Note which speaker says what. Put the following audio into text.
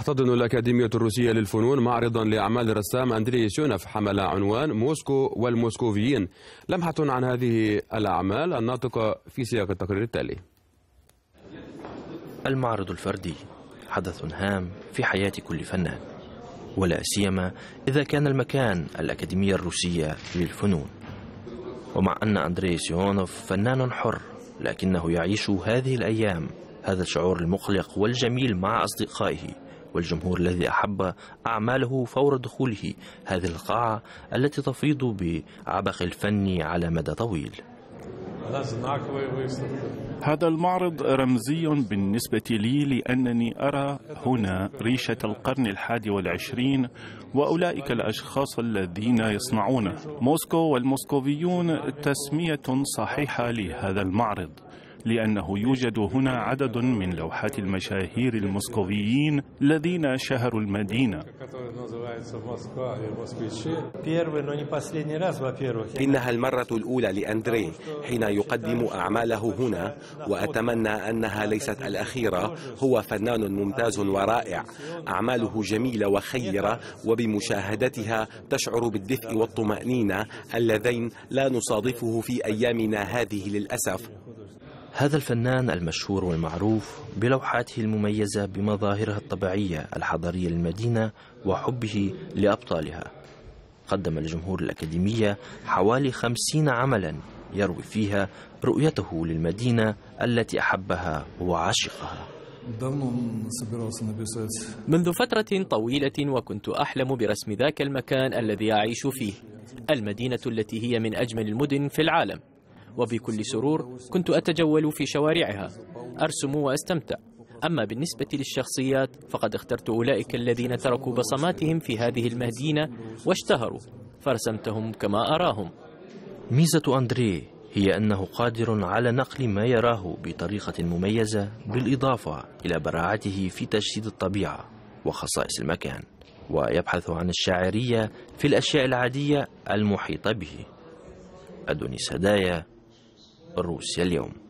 Speaker 1: تحتضن الأكاديمية الروسية للفنون معرضا لأعمال الرسام أندري سيونف حمل عنوان موسكو والموسكوفيين. لمحة عن هذه الأعمال الناطقة في سياق التقرير التالي.
Speaker 2: المعرض الفردي حدث هام في حياة كل فنان ولا سيما إذا كان المكان الأكاديمية الروسية للفنون. ومع أن أندري سيونوف فنان حر لكنه يعيش هذه الأيام هذا الشعور المقلق والجميل مع أصدقائه. والجمهور الذي أحب أعماله فور دخوله هذه القاعة التي تفيض بعبق الفن على مدى طويل.
Speaker 3: هذا المعرض رمزي بالنسبة لي لأنني أرى هنا ريشة القرن الحادي والعشرين وأولئك الأشخاص الذين يصنعونه موسكو والموسكوفيون تسمية صحيحة لهذا المعرض. لأنه يوجد هنا عدد من لوحات المشاهير الموسكوفيين الذين شهروا المدينة.
Speaker 4: إنها المرة الأولى لأندري حين يقدم أعماله هنا وأتمنى أنها ليست الأخيرة. هو فنان ممتاز ورائع. أعماله جميلة وخيرة وبمشاهدتها تشعر بالدفء والطمأنينة اللذين لا نصادفه في أيامنا هذه للأسف.
Speaker 2: هذا الفنان المشهور والمعروف بلوحاته المميزة بمظاهرها الطبيعية الحضارية للمدينة وحبه لأبطالها. قدم لجمهور الأكاديمية حوالي خمسين عملا يروي فيها رؤيته للمدينة التي أحبها وعشقها
Speaker 5: منذ فترة طويلة وكنت أحلم برسم ذاك المكان الذي أعيش فيه المدينة التي هي من أجمل المدن في العالم. وبكل سرور كنت أتجول في شوارعها أرسم وأستمتع. أما بالنسبة للشخصيات فقد اخترت أولئك الذين تركوا بصماتهم في هذه المدينة واشتهروا فرسمتهم كما أراهم.
Speaker 2: ميزة أندري هي أنه قادر على نقل ما يراه بطريقة مميزة بالإضافة إلى براعته في تجسيد الطبيعة وخصائص المكان ويبحث عن الشاعرية في الأشياء العادية المحيطة به. أدونيس هدايا Руселем.